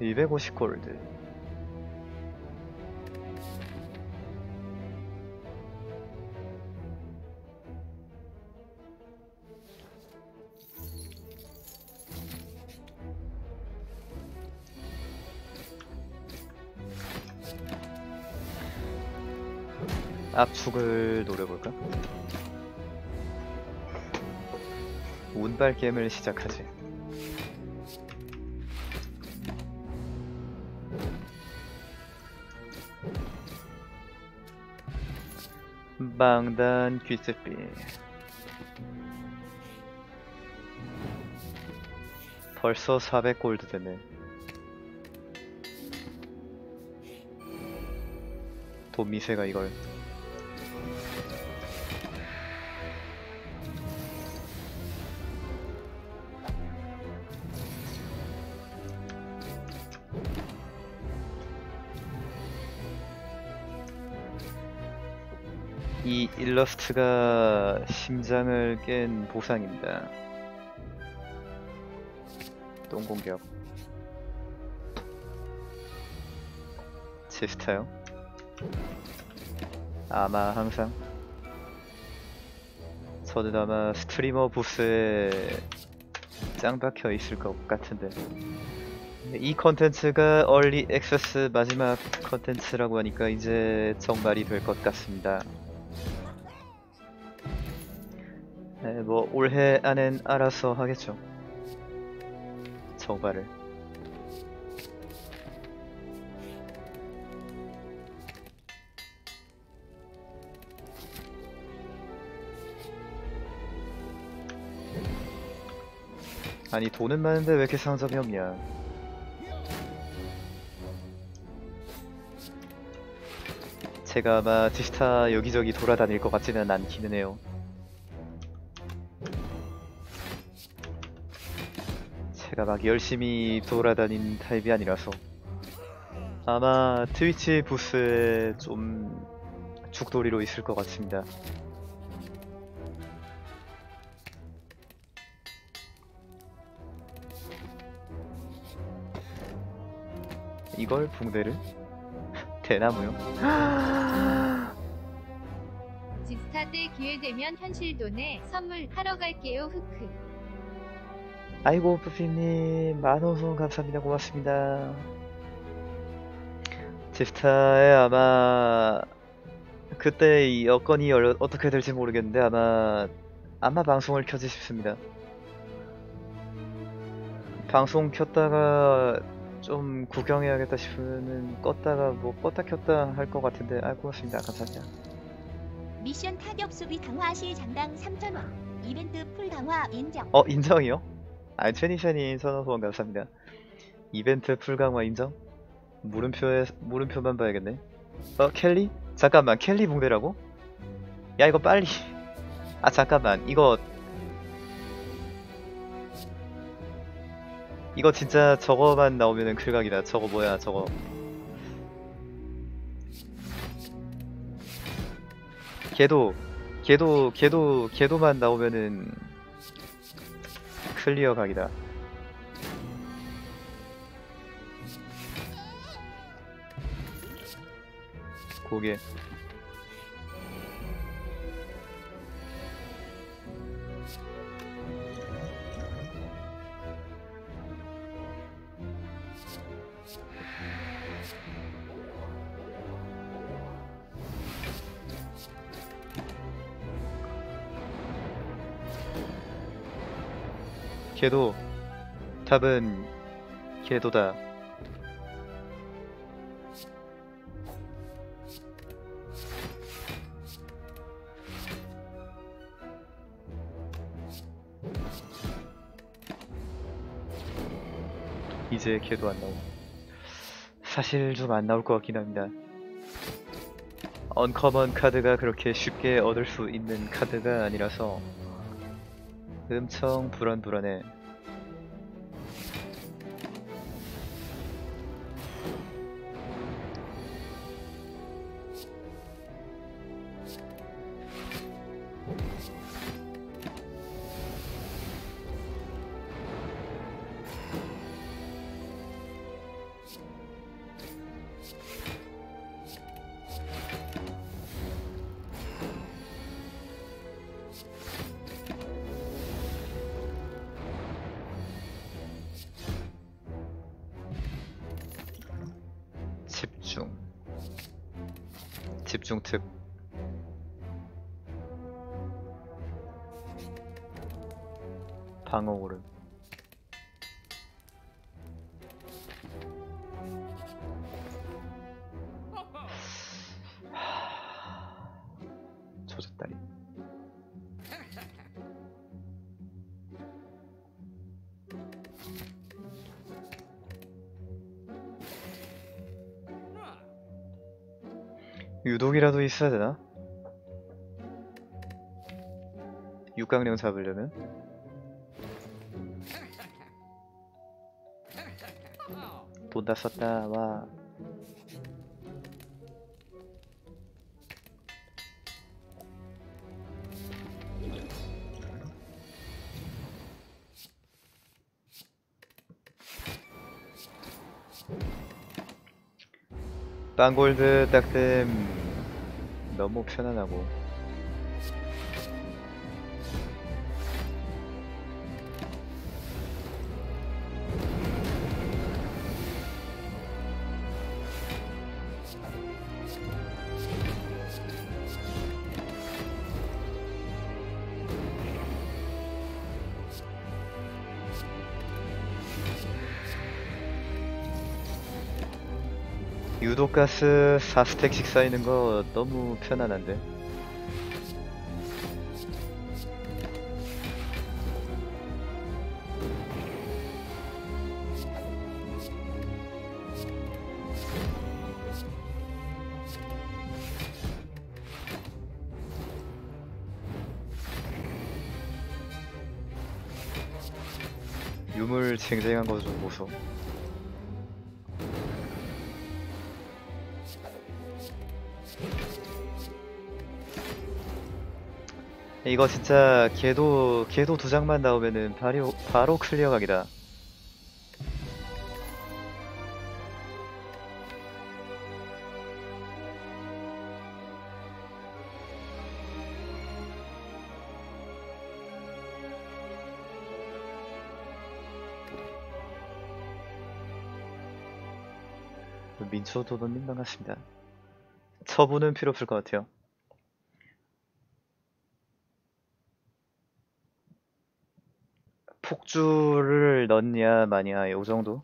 250 골드. 압축을 노려볼까? 운발 게임을 시작하지. 방단 귀스비. 벌써 400골드 되네. 도미세가 이걸 러스트가 심장을 깬 보상입니다. 똥 공격. 지스타요? 아마 항상 저는 아마 스트리머 부스에 짱 박혀 있을 것 같은데 이 컨텐츠가 early access 마지막 컨텐츠라고 하니까 이제 정말이 될 것 같습니다. 뭐 올해 안엔 알아서 하겠죠. 정발을. 아니 돈은 많은데 왜 이렇게 상점이 없냐? 제가 아마 디스타 여기저기 돌아다닐 것 같지는 않기는 해요. 제가 막 열심히 돌아다닌 타입이 아니라서 아마 트위치 부스에 좀 죽돌이로 있을 것 같습니다. 이걸 붕대를? 대나무요? 지스타 때 기회 되면 현실 돈에 선물 하러 갈게요. 흑흑. 아이고 푸피님. 만원송 감사합니다. 고맙습니다. 지스타에 아마 그때 이 여건이 열- 어떻게 될지 모르겠는데 아마 아마 방송을 켜지 싶습니다. 방송 켰다가 좀 구경해야겠다 싶으면 껐다가 뭐 껐다 켰다 할 것 같은데. 아 고맙습니다. 감사합니다. 미션 타격 수비 강화 시 장당 3,000원. 이벤트 풀 강화 인정. 어 인정이요? 아 최니션이 선호소원 감사합니다 이벤트 풀강화 인정? 물음표에 물음표만 봐야겠네 어 켈리? 잠깐만 켈리 붕대라고? 야 이거 빨리 아 잠깐만 이거 이거 진짜 저거만 나오면은 클각이다 저거 뭐야 저거 걔도 걔도 걔도 걔도만 나오면은 클리어 각이다. 고개. 걔도 답은 걔도다. 이제 걔도 안 나오고 사실 좀 안 나올 것 같긴 합니다. 언커먼 카드가 그렇게 쉽게 얻을 수 있는 카드가 아니라서 엄청 불안불안해. 있어야 되나? 육강령 잡으려면? 돈 다 썼다 와. 빵골드 딱댐 너무 편안하고 유독가스 4스택씩 쌓이는 거 너무 편안한데 이거 진짜 걔도 걔도 두 장만 나오면은 바로 바로 클리어 각이다. 민초 도도님 반갑습니다. 처분은 필요 없을 것 같아요. 폭주를 넣냐 마냐 요 정도?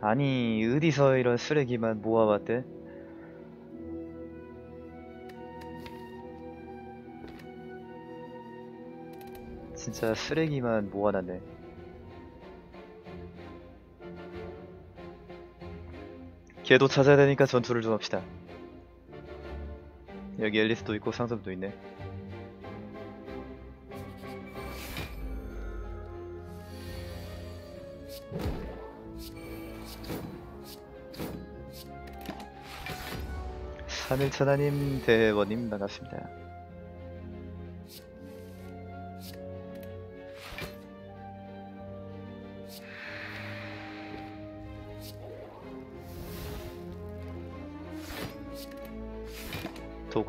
아니 어디서 이런 쓰레기만 모아봤대? 진짜 쓰레기만 모아놨네. 걔도 찾아야 되니까 전투를 좀 합시다. 여기 앨리스도 있고 상점도 있네. 산일천하님 대원님 반갑습니다.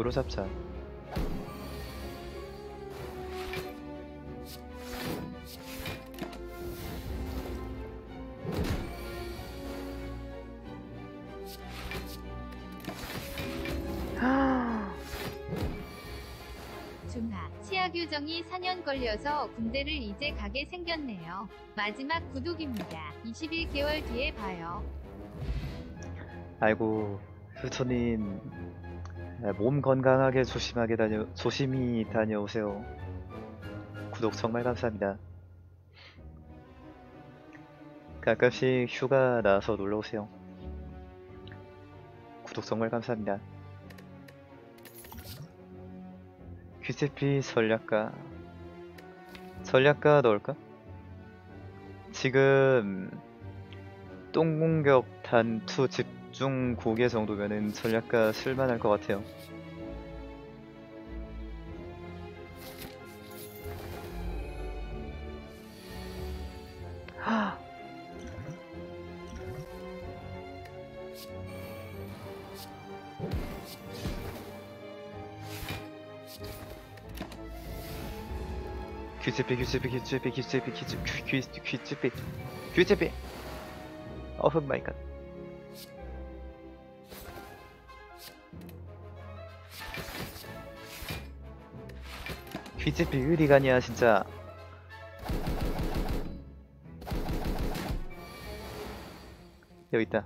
도구로 잡자. 치아 규정이 4년 걸려서 군대를 이제 가게 생겼네요. 마지막 구독입니다. 21개월 뒤에 봐요. 아이고 아, 몸 건강하게 조심하게 다녀 조심히 다녀오세요. 구독 정말 감사합니다. 가끔씩 휴가 나서 놀러 오세요. 구독 정말 감사합니다. 귀세피 전략가 전략가 넣을까? 지금 똥공격 단투 집 집중 고개 정도면은 전략가 쓸만할 것 같아요. 귀찌삐 귀찌삐 귀찌삐 귀찌삐 귀찌삐 귀찌삐 귀찌삐 귀찌삐 오마이갓 퀴즈비 어디 가냐 진짜 여기 있다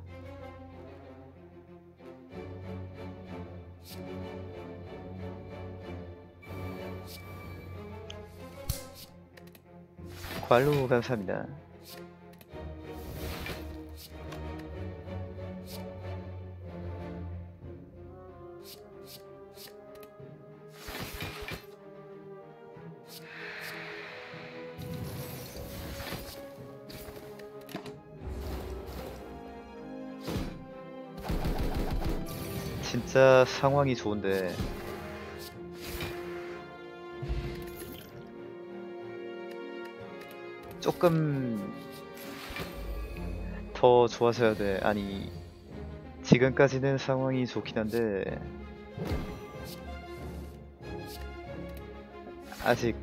관로 감사합니다. 진짜 상황이 좋은데 조금 더 좋아져야 돼. 아니 지금까지는 상황이 좋긴 한데 아직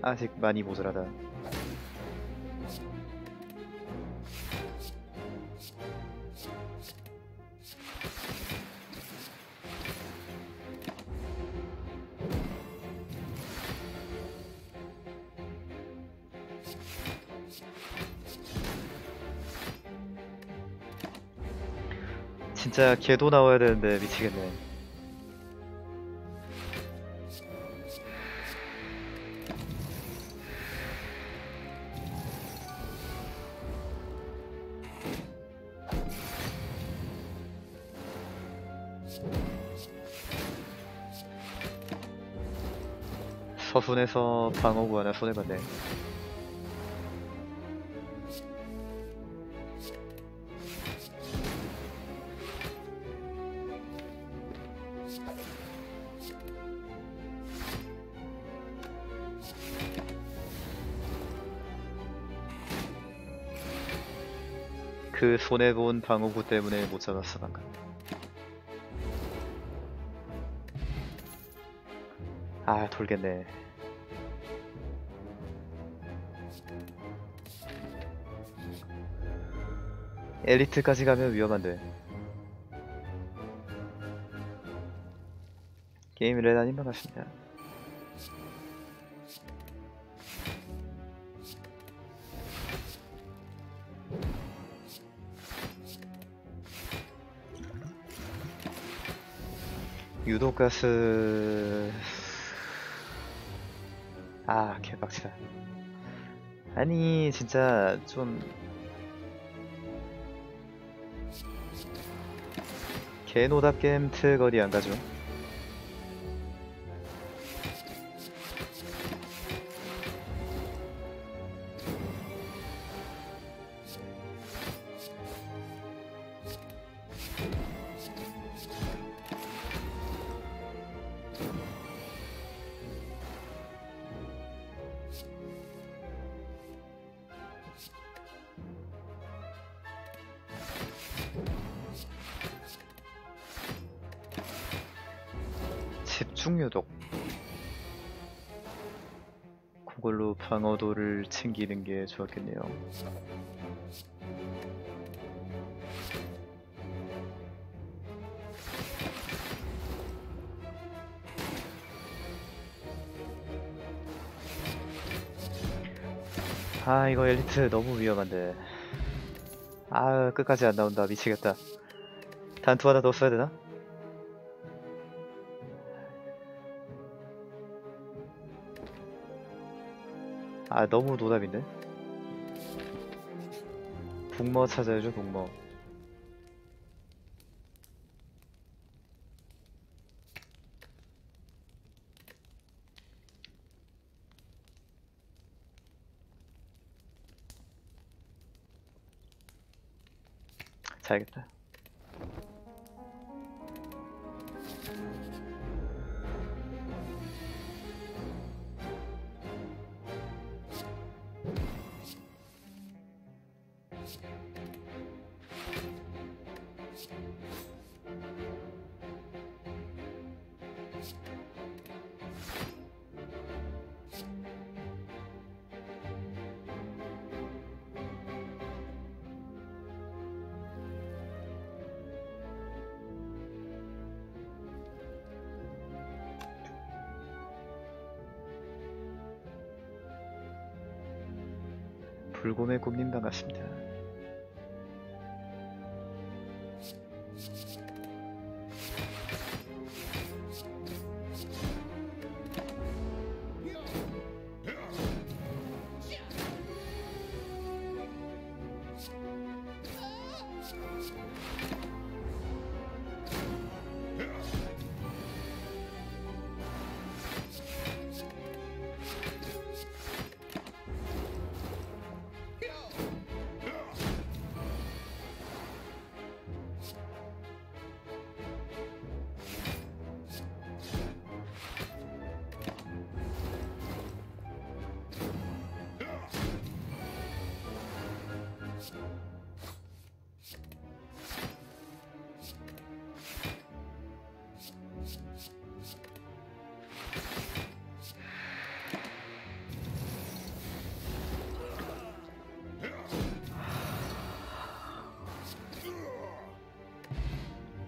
아직 많이 모자라다. 진짜 걔도 나와야 되는데 미치겠네. 서순에서 방어구 하나 손해봤네. 그 손해본 방어구 때문에 못 잡았어 방금. 아 돌겠네. 엘리트까지 가면 위험한데. 게임 레나님 반갑습니다. 유독가스. 아 개빡치다. 아니 진짜 좀. 특 어디 안 가죠? 좋았겠네요. 아 이거 엘리트 너무 위험한데 아 끝까지 안 나온다 미치겠다 단투 하나 더 써야 되나? 아 너무 노답인데? 북머 찾아야죠 북머. 자야겠다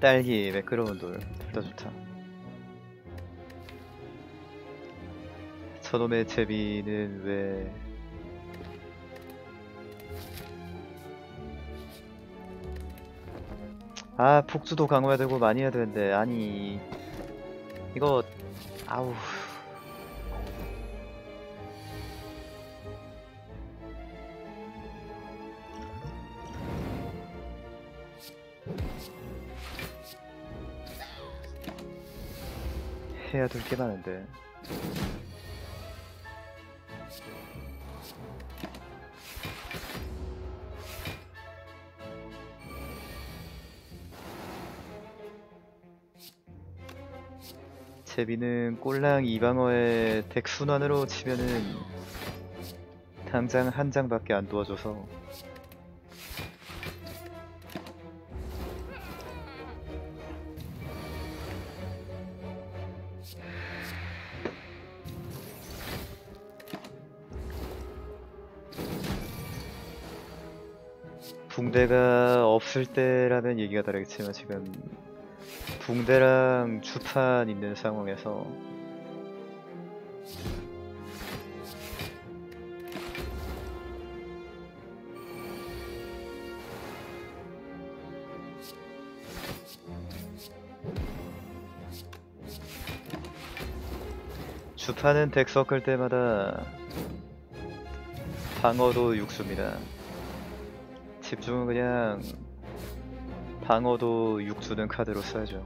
딸기 매끄러운 돌둘다 좋다. 저놈의 제비는 왜? 아, 폭주도 강화해야 되고 많이 해야 되는데 아니. 이거 아우 해야 될 게 많은데. 제비는 꼴랑 이방어의 덱 순환으로 치면은 당장 한 장밖에 안 도와줘서 붕대가 없을 때라면 얘기가 다르겠지만 지금 붕대랑 주판 있는 상황에서 주판은 덱 섞을 때마다 방어도 육수입니다. 집중은 그냥 방어도 6 주는 카드로 써야죠.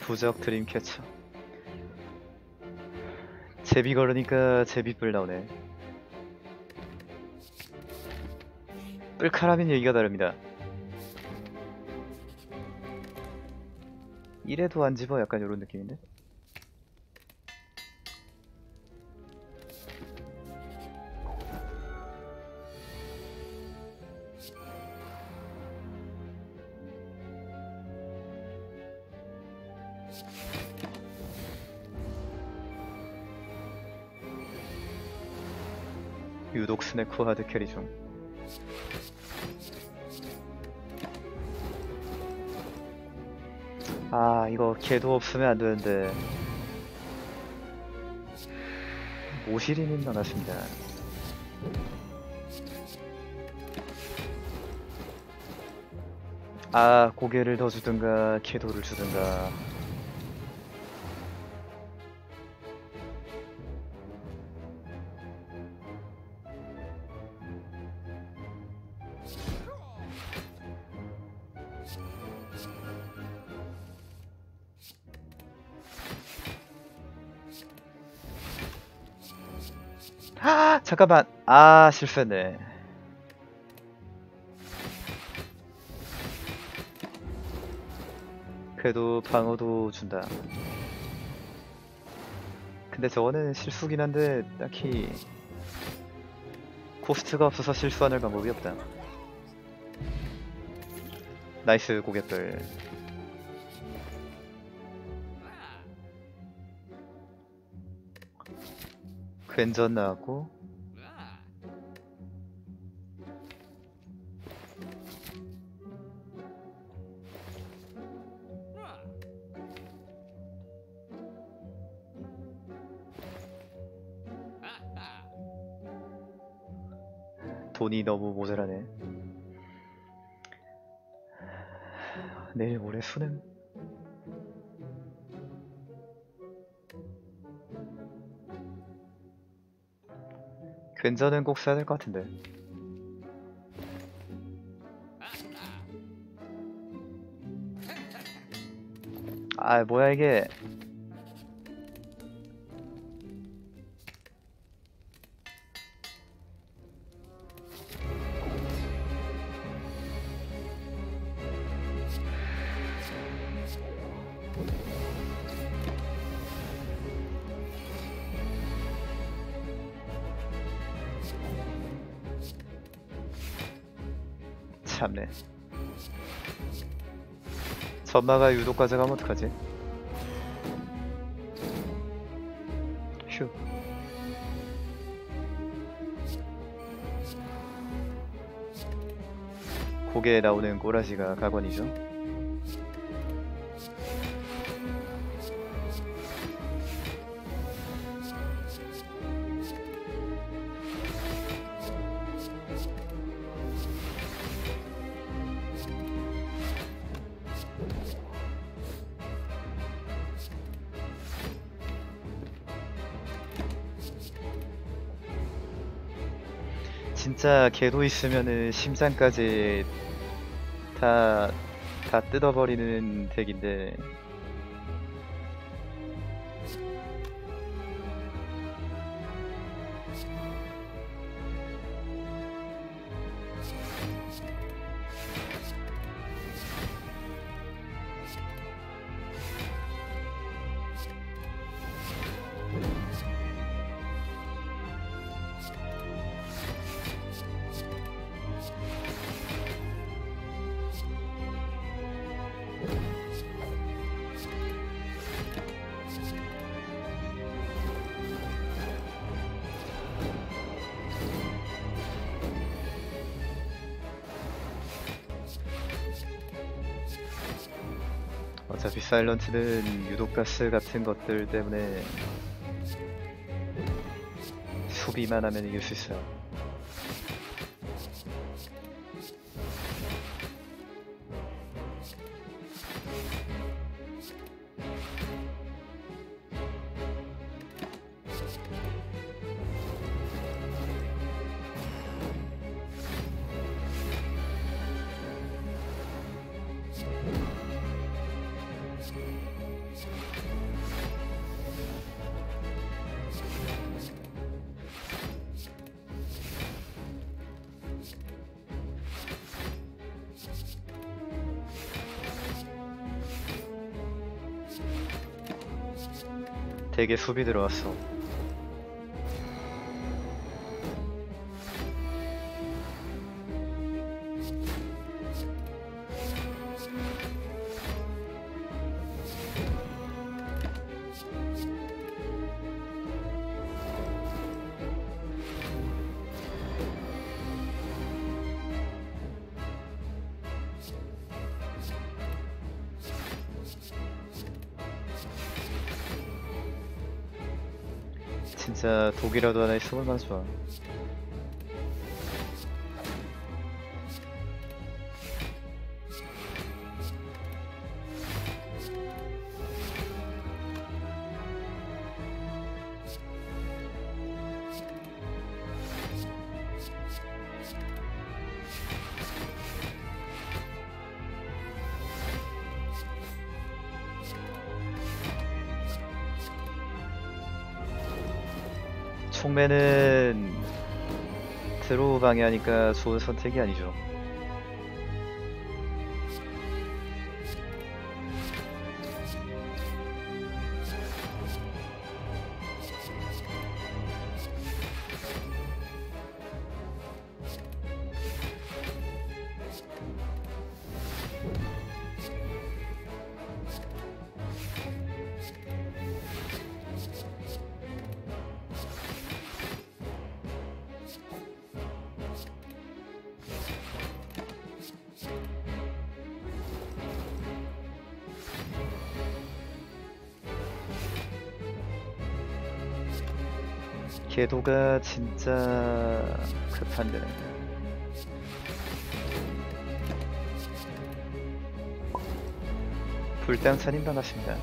부적 드림캐쳐. 제비 걸으니까 제비뿔 나오네. 뿔카라면 얘기가 다릅니다. 이래도 안 집어 약간 이런 느낌인데? 스네코 하드 캐리 중. 아, 이거 개도 없으면 안 되는데. 모시리님 반갑습니다. 아, 고개를 더 주든가, 개도를 주든가. 잠깐만. 아, 실수했네. 그래도 방어도 준다. 근데 저거는 실수긴 한데 딱히 코스트가 없어서 실수하는 방법이 없다. nice 고갯별. 괜전 나왔고 돈이 너무 모자라네. 내일 모레 수능. 근저는 꼭 써야 될 것 같은데. 아, 뭐야 이게. 참네. 전마가 유독 가져가면 어떡하지? 휴. 고개에 나오는 꼬라지가 가관이죠. 진짜 개도 있으면은 심장까지 다, 다 뜯어버리는 덱인데 어차피 사일런트는 유독가스 같은 것들 때문에 수비만 하면 이길 수 있어요. 되게 수비 들어왔어. 진짜 독이라도 하나 있으면 얼마나 방해하니까 좋은 선택이 아니죠. 궤도가 진짜 급한데 불당사님 반갑습니다.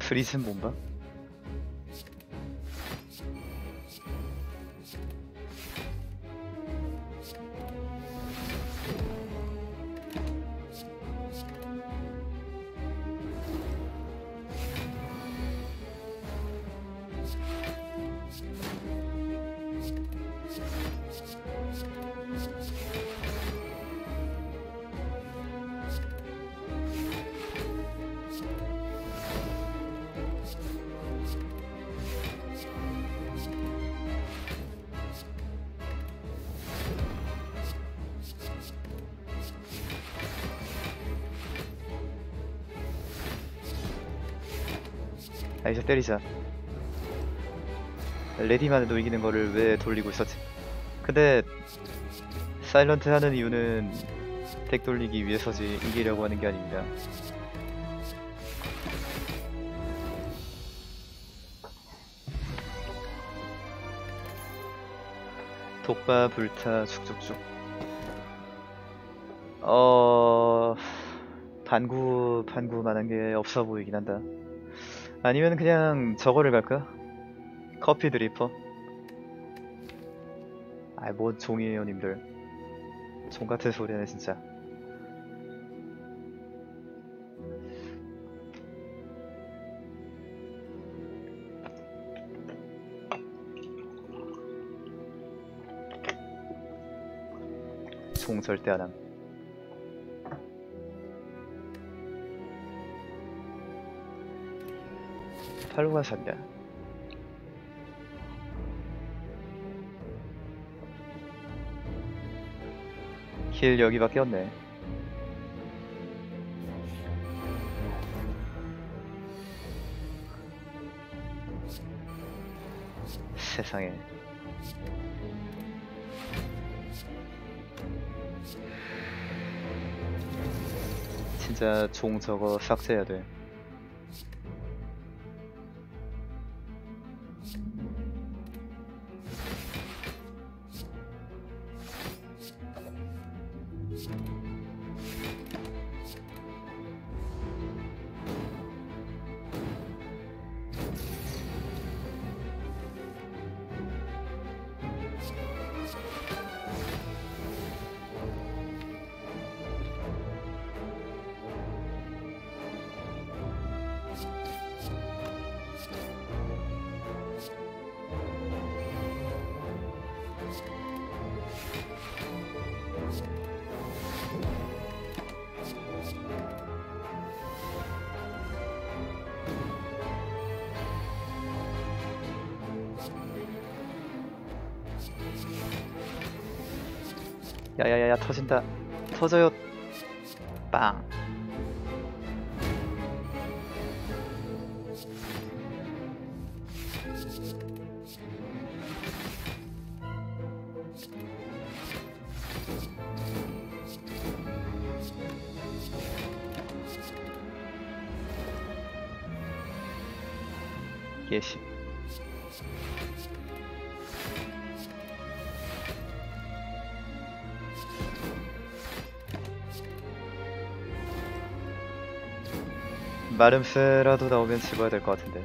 프리즌 본방 때리자. 레디만으로 이기는 거를 왜 돌리고 있었지? 근데 Silent 하는 이유는 덱 돌리기 위해서지 이기려고 하는 게 아닙니다. 독바 불타 쭉쭉쭉. 어 반구 반구만한 게 없어 보이긴 한다. 아니면 그냥 저거를 갈까? 커피 드리퍼? 아이 뭔 종이에요 님들 종 같은 소리네 진짜 종 절대 안함 팔로가 산다 길 여기밖에 없네. 세상에. 진짜 종 저거 삭제해야 돼. 터져요. 빵. 예시. 마름새라도 나오면 집어야 될 것 같은데.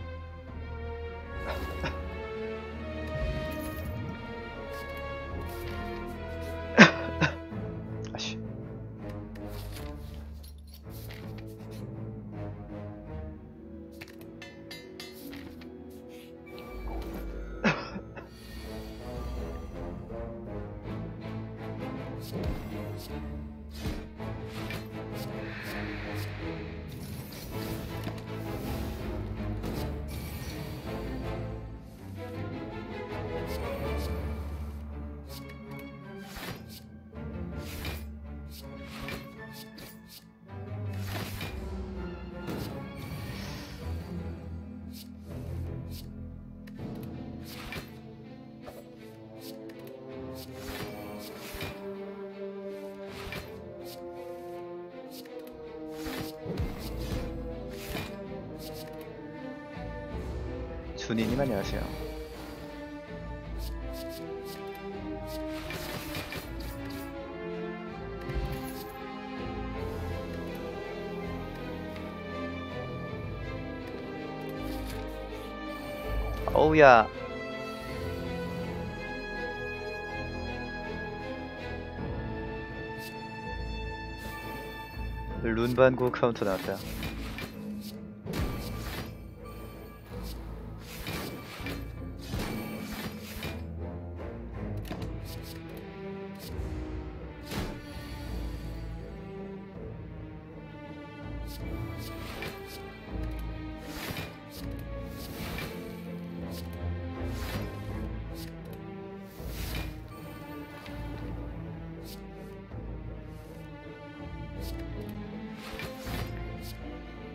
룬반구 카운터 나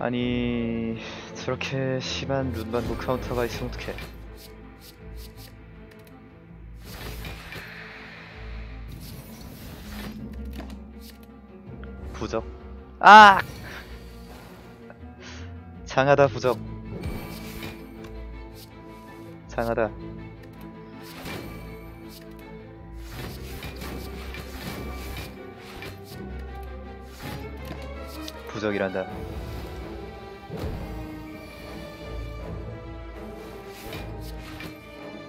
아니 저렇게 심한 룬반구 카운터가 있으면 어떡해. 부적. 아! 장하다 부적. 장하다. 부적이란다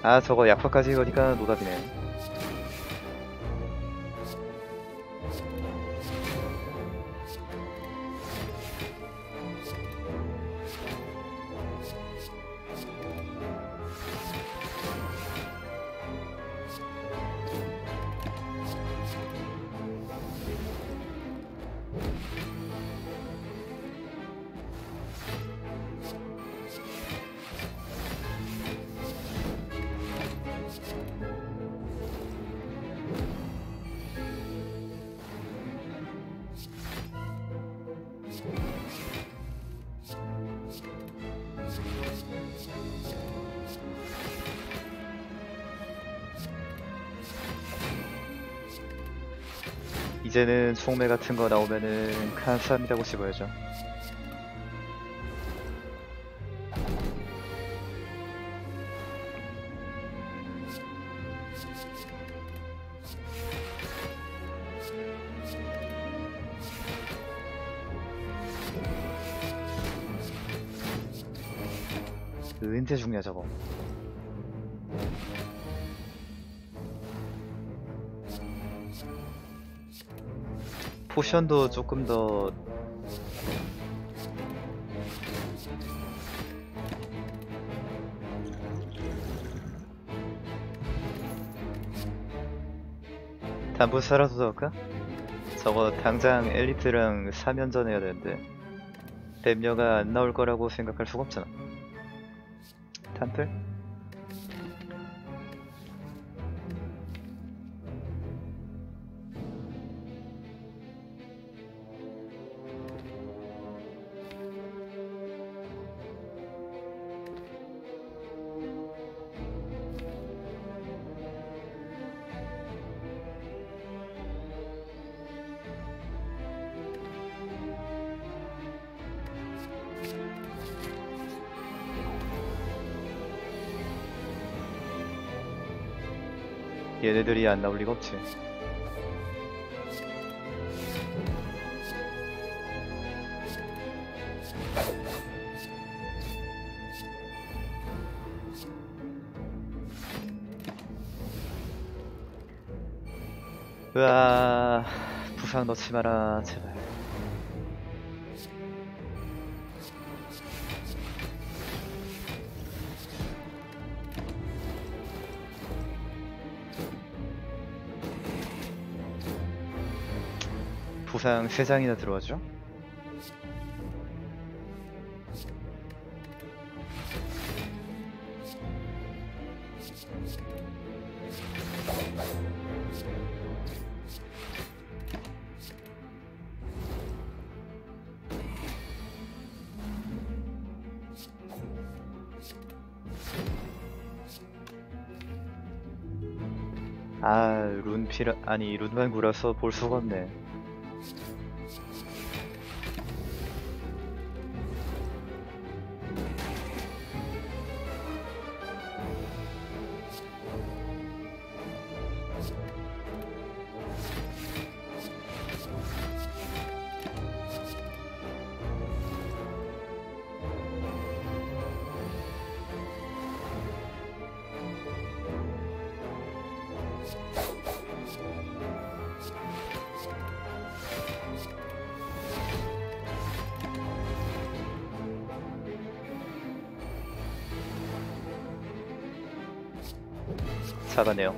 아 저거 약화까지 거니까 노답이네 총매 같은 거 나오면은 감사합니다고 씹어야죠. 은제 중냐 저거 포션도 조금 더 담보 살아도 넣을까? 저거 당장 엘리트랑 3연전 해야 되는데 뱀녀가 안 나올 거라고 생각할 수가 없잖아 탄플? 얘네들이 안 나올 리가 없지. 으아 부상 넣지 마라 제발 부상 3장이나 들어왔죠? 아, 룬피라, 아니, 룬만 구라서 볼 수가 없네. 잡아내요.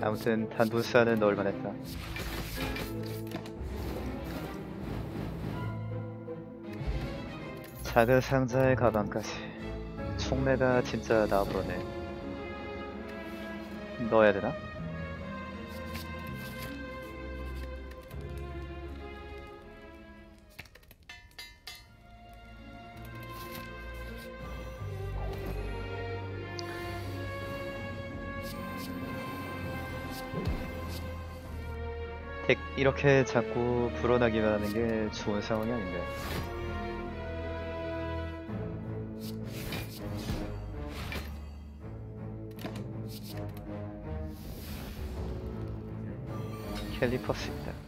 아무튼 단분수하는 넣을 만 했다. 작은 상자에 가방까지. 총매가 진짜 나와버렸네. 넣어야 되나? 이렇게 자꾸 불어나기만 하는 게 좋은 상황이 아닌데. 캘리퍼스입니다.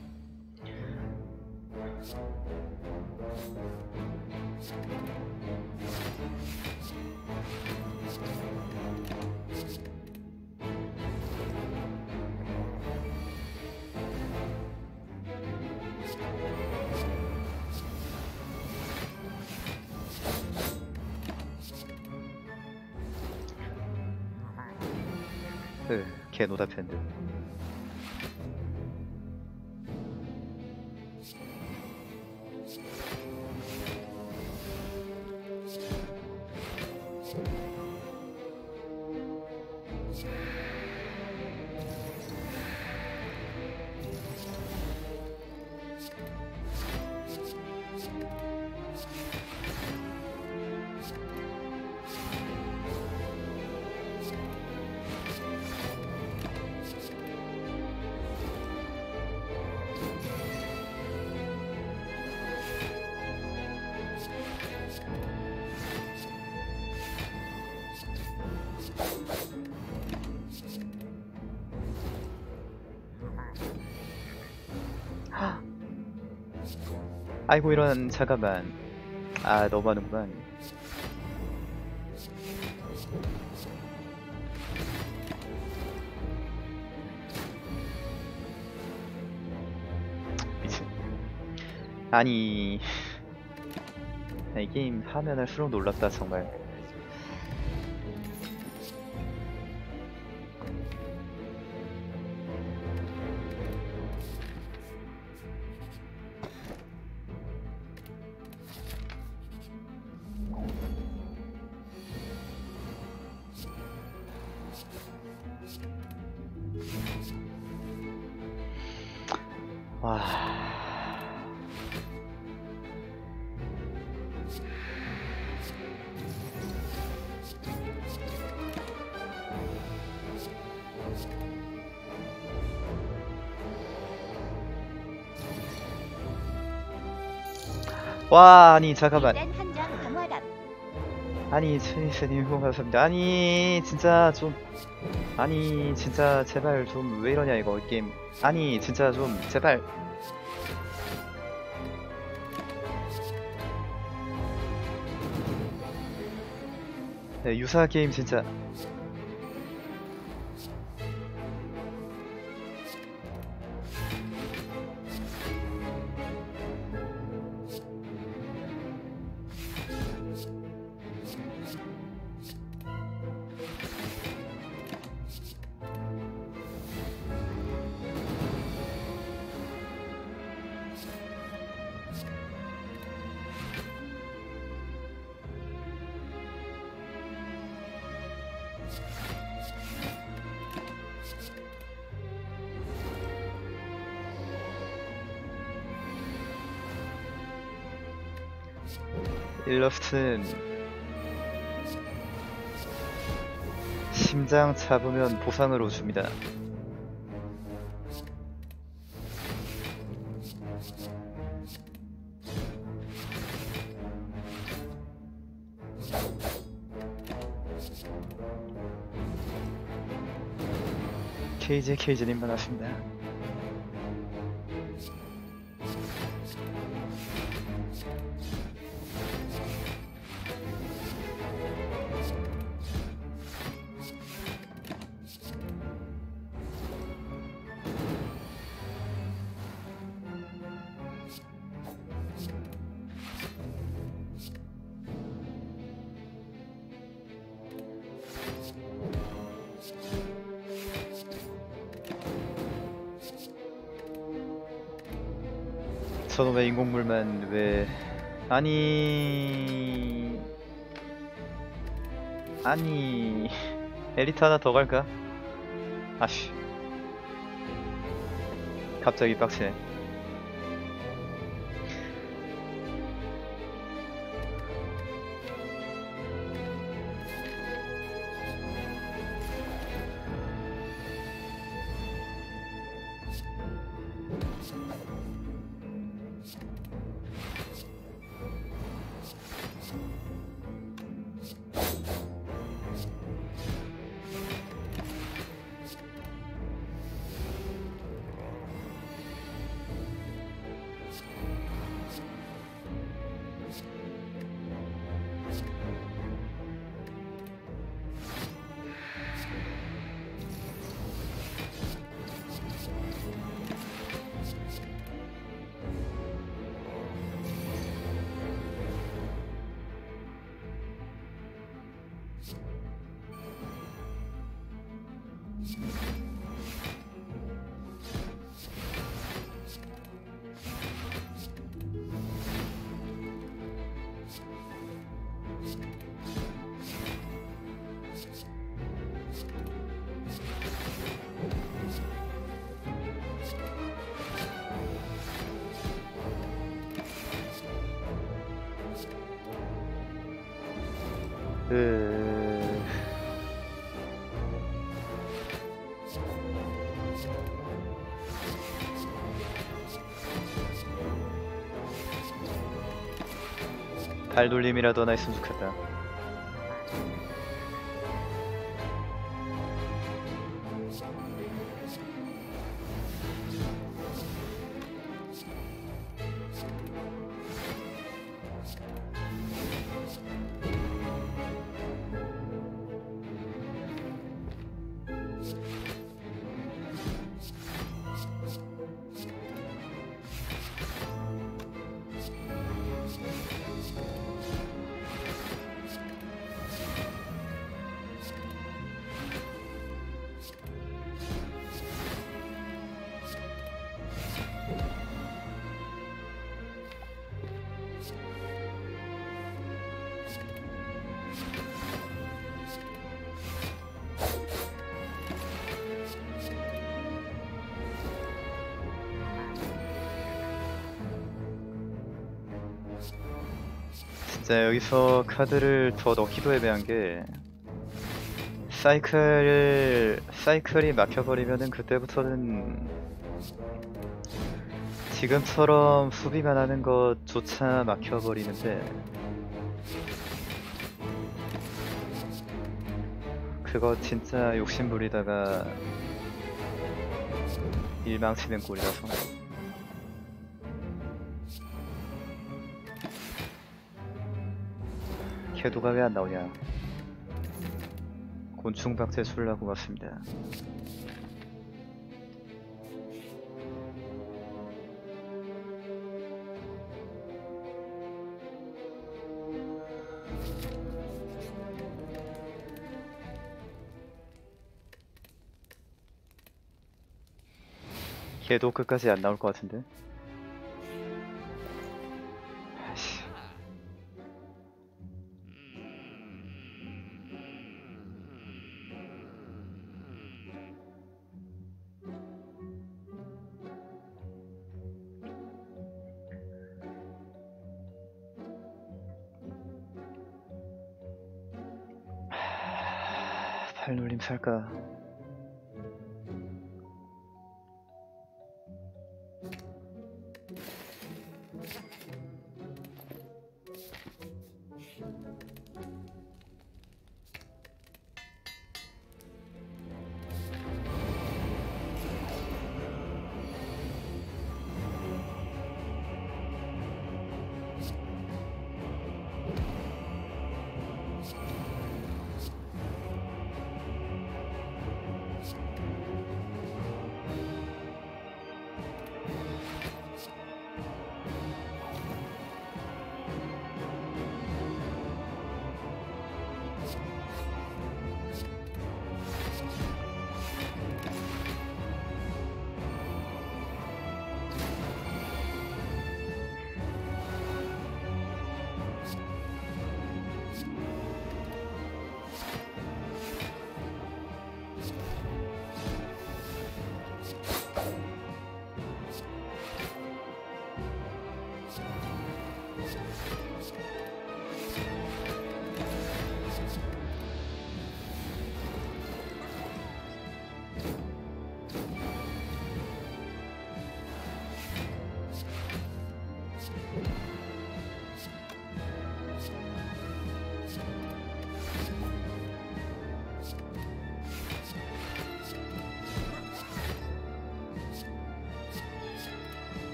아이고 이런 잠깐만. 아 너무 하는구만. 미친. 아니. 이 게임 하면 할수록 놀랍다 정말 아니 잠깐만. 아니 최니스님 고맙습니다. 아니 진짜 좀 아니 진짜 제발 좀 왜 이러냐 이거 게임. 아니 진짜 좀 제발. 네, 유사 게임 진짜 일러스트는 심장 잡으면 보상으로 줍니다. KJ KJ님 반갑습니다. 아니. 아니. 엘리트 하나 더 갈까? 아씨. 갑자기 빡치네 으... 발돌림이라도 하나 있으면 좋겠다. 진짜 여기서 카드를 더 넣기도 애매한 게 사이클 사이클이 막혀버리면은 그때부터는 지금처럼 수비만 하는 것조차 막혀버리는데 그거 진짜 욕심부리다가 일망치는 꼴이라서 궤도가 왜 안 나오냐? 곤충 박제 술라고 같습니다. 걔도 끝까지 안 나올 것 같은데 팔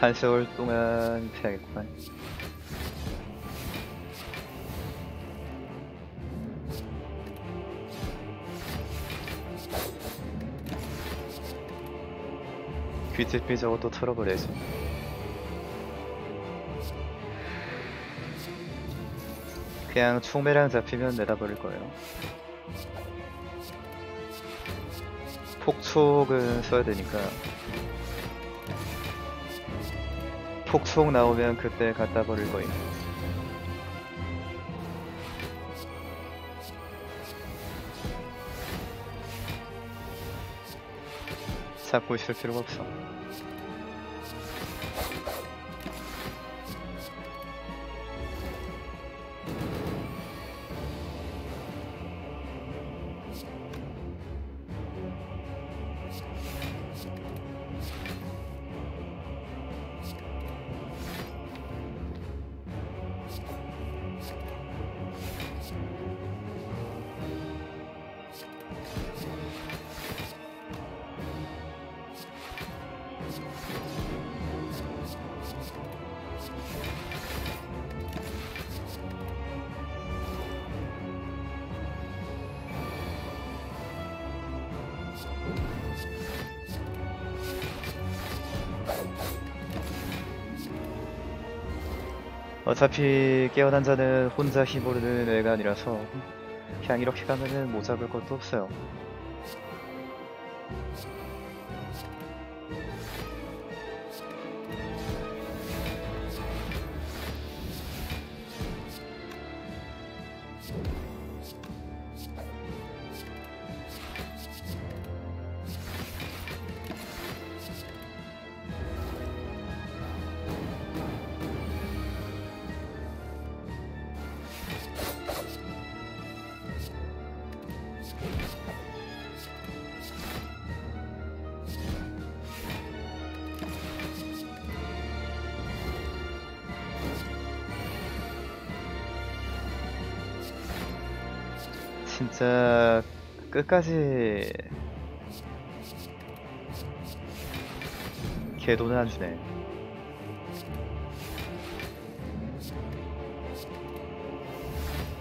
한 세월 동안 패야겠구만. 귀집비 저거 또 털어버려야지. 그냥 총매랑 잡히면 내다버릴 거예요. 폭촉은 써야 되니까 폭속 나오면 그때 갖다 버릴 거임. 잡고 있을 필요가 없어. 어차피 깨어난 자는 혼자 힘모르는 애가 아니라서 그냥 이렇게 가면은 못 잡을 것도 없어요. 끝까지 개돈은 안 주네.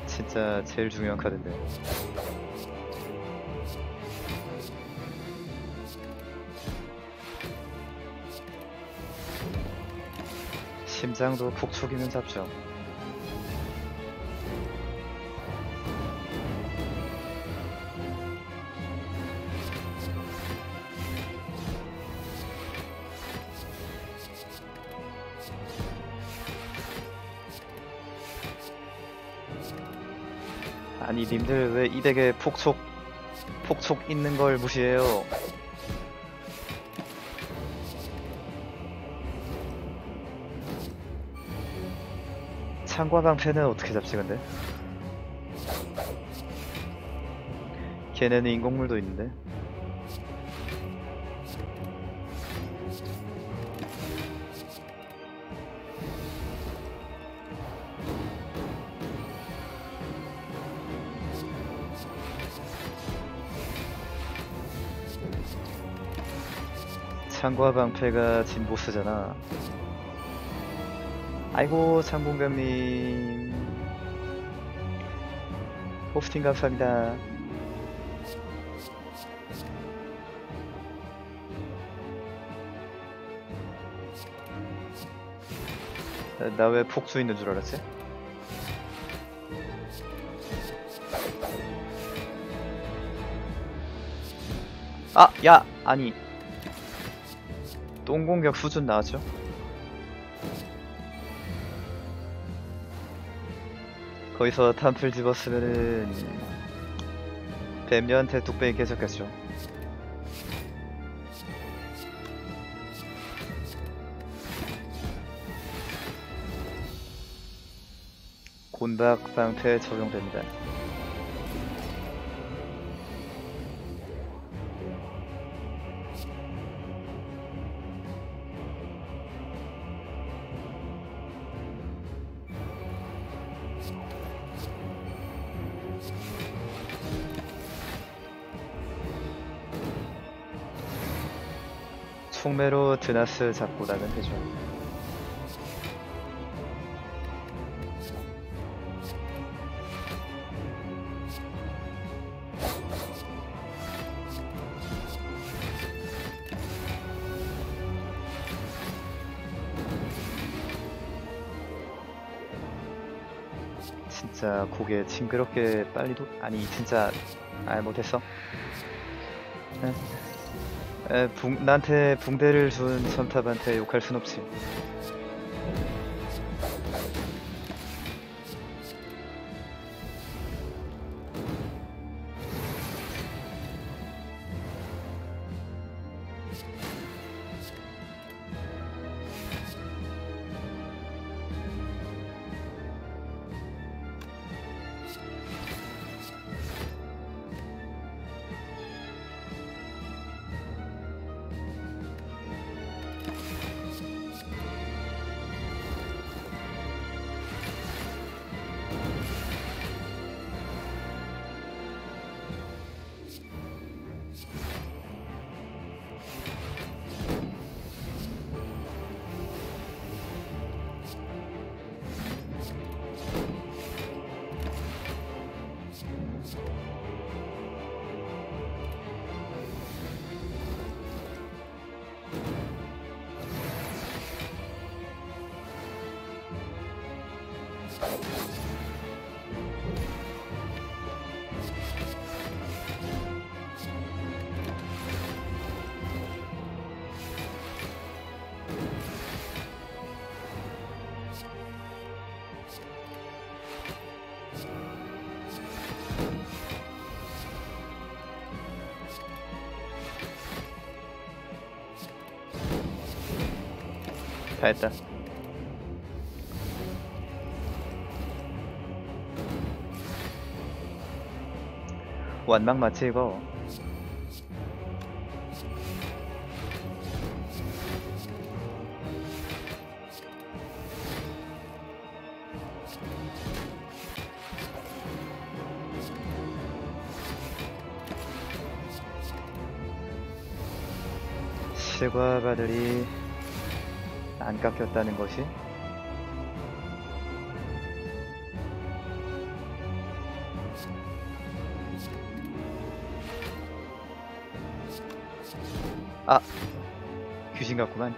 진짜 제일 중요한 카드인데. 심장도 폭촉이면 잡죠. 아니 님들 왜 이 덱에 폭촉 폭촉 있는 걸 무시해요? 창과 방패는 어떻게 잡지 근데? 걔네는 인공물도 있는데 창과 방패가 진보스잖아. 아이고 창봉병님 호스팅 감사합니다. 나 왜 폭주 있는 줄 알았지? 아, 야, 아니. 똥공격 수준 나왔죠? 거기서 탄풀 집었으면은 뱀녀한테 뚝배기 깨졌겠죠. 곤박 방패 적용됩니다. 총매로 드나스 잡고 나면 되죠. 진짜 고개 징그럽게 빨리 도 아니 진짜 아 못했어. 에, 에, 붕, 나한테 붕대를 준 선탑한테 욕할 순 없지. 다 했다. 완막 이거? 실과가들이 안 깎였다는 것이? 아 귀신 같구만.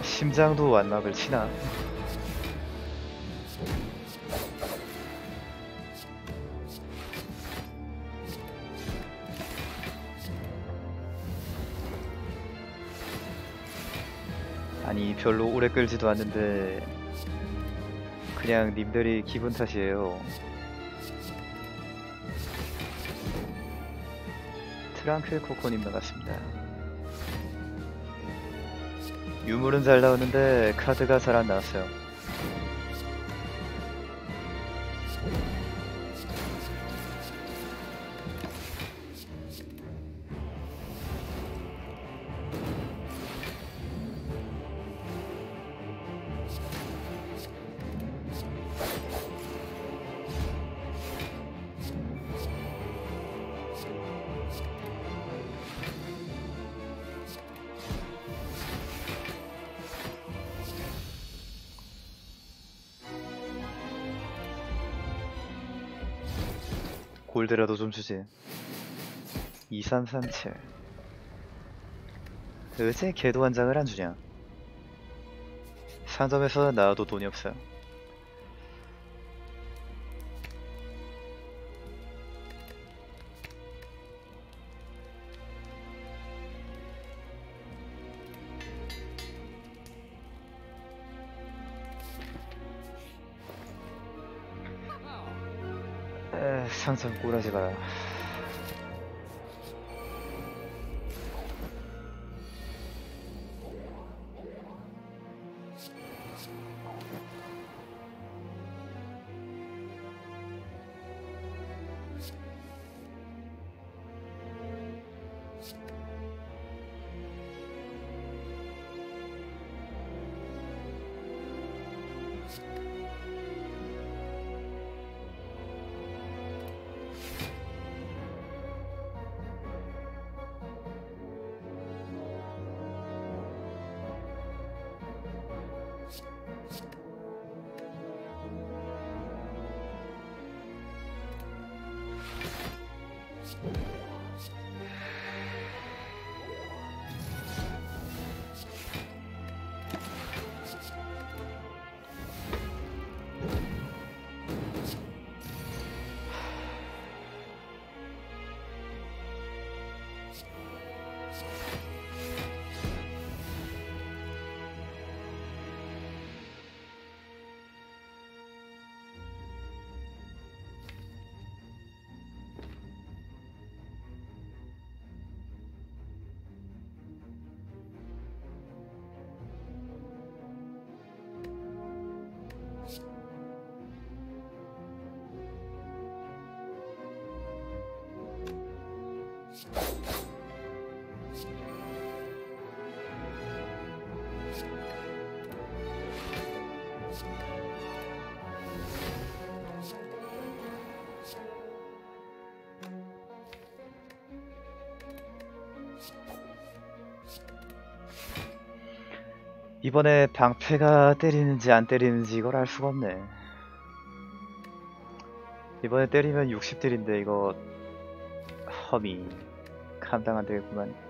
심장도 완막을 치나 별로 오래 끌지도 않는데 그냥 님들이 기분 탓이에요. 트랑클 코코님 나갔습니다. 유물은 잘 나오는데 카드가 잘 안 나왔어요 2337 어째 개도 환장을 안 주냐? 상점에서 나와도 돈이 없어요 상점 꼬라지 마라 이번에 방패가 때리는지 안 때리는지 이걸 알 수가 없네. 이번에 때리면 60딜인데 이거 허미 감당 안 되겠구만.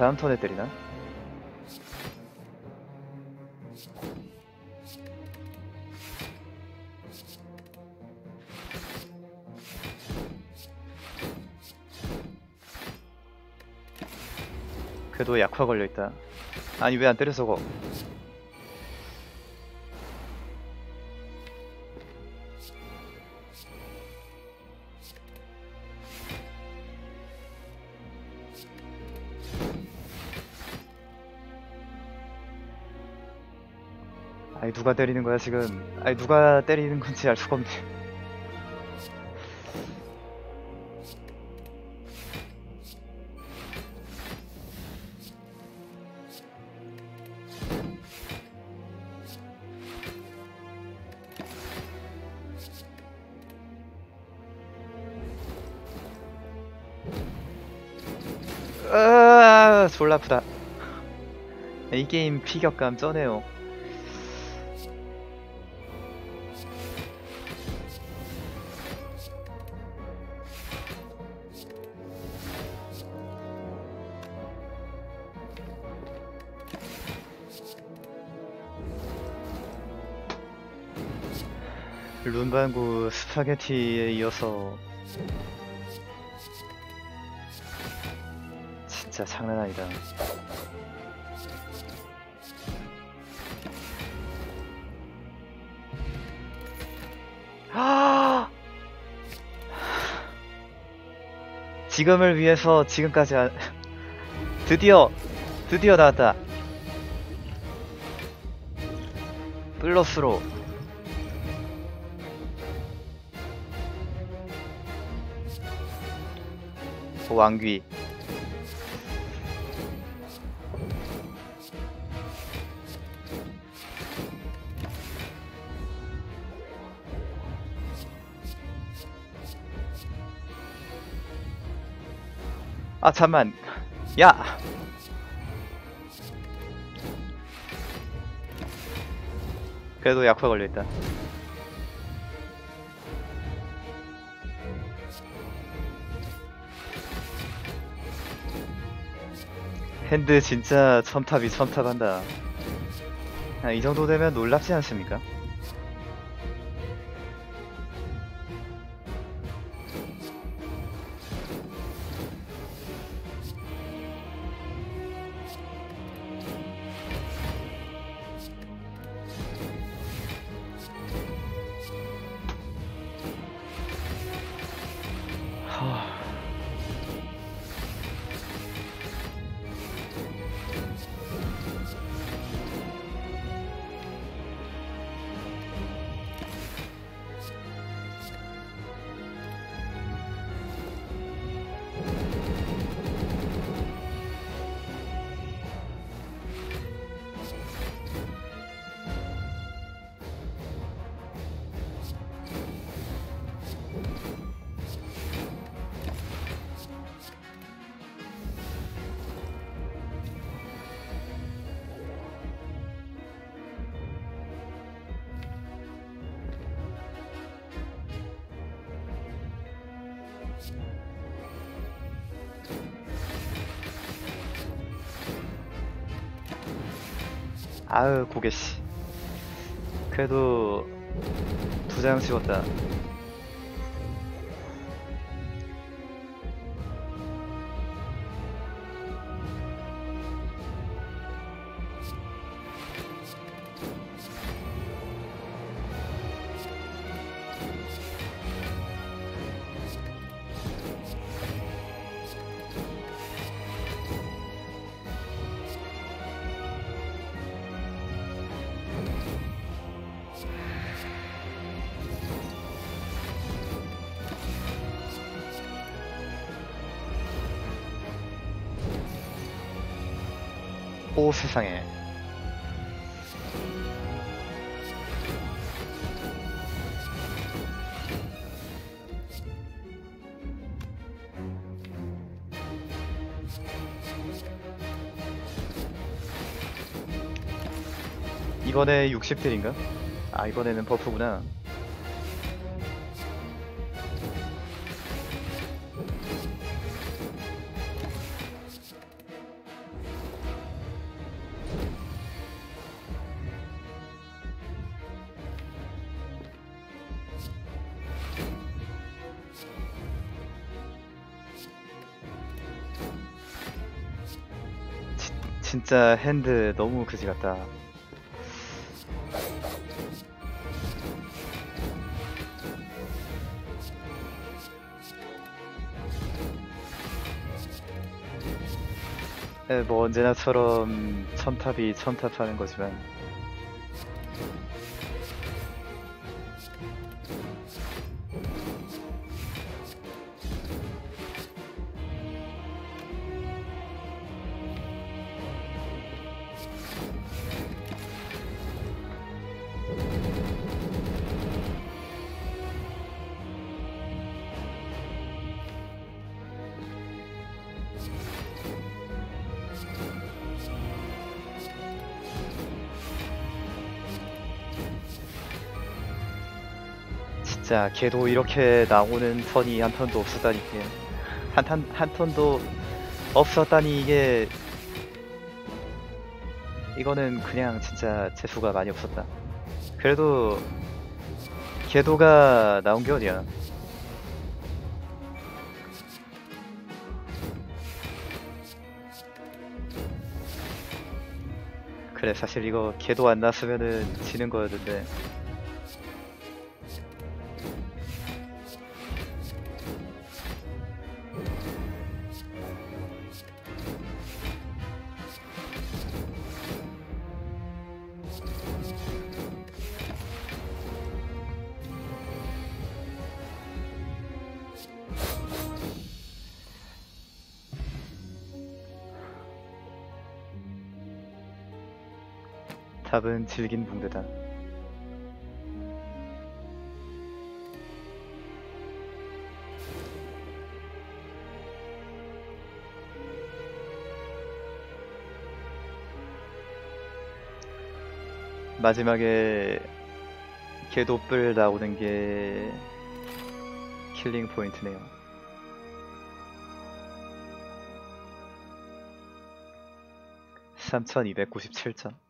다음 턴에 때리나? 그래도 약화 걸려있다 아니 왜 안 때려 저거 때리는 거야 지금? 아니 누가 때리는 건지 알 수가 없네. 아 졸라 아프다. 이 게임 피격감 쩌네요 룬반구 스파게티에 이어서 진짜 장난 아니다. 아! 지금을 위해서 지금까지 안... 드디어 드디어 나왔다. 플러스로 왕귀. 아 잠만. 야! 그래도 약화 걸려있다. 핸드 진짜 첨탑이 첨탑한다 아, 이 정도 되면 놀랍지 않습니까? 아으 고개씨. 그래도 두 장 찍었다 이번에 60딜인가? 아 이번에는 버프구나 지- 진짜 핸드 너무 그지 같다 뭐 언제나처럼 첨탑이 첨탑하는 거지만 진짜 걔도 이렇게 나오는 턴이 한 턴도 없었다니 이게. 한, 한, 한 턴도 없었다니 이게. 이거는 그냥 진짜 재수가 많이 없었다. 그래도 궤도가 나온 게 어디야? 그래 사실 이거 궤도 안 났으면은 지는 거였는데 답은 질긴 붕대다. 마지막에 개도뿔 나오는 게 킬링 포인트네요. 3297점.